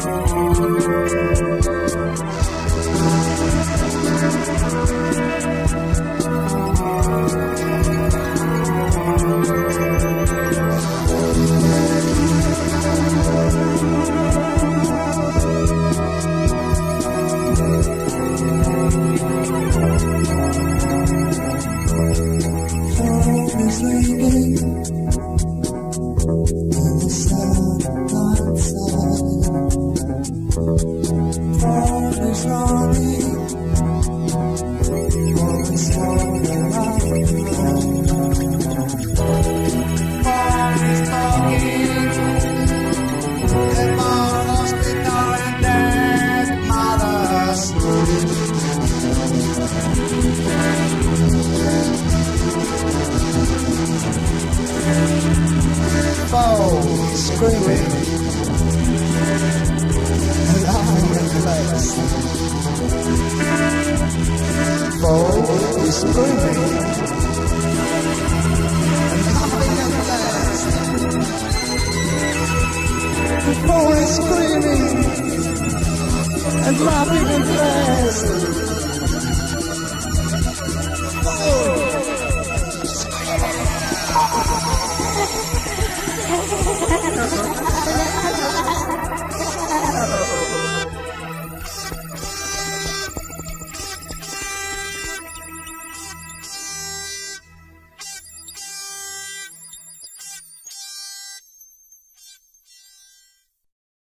phone screaming and laughing at place. Phone is screaming and laughing last. The phone is screaming and laughing at last. Phone. Thank you.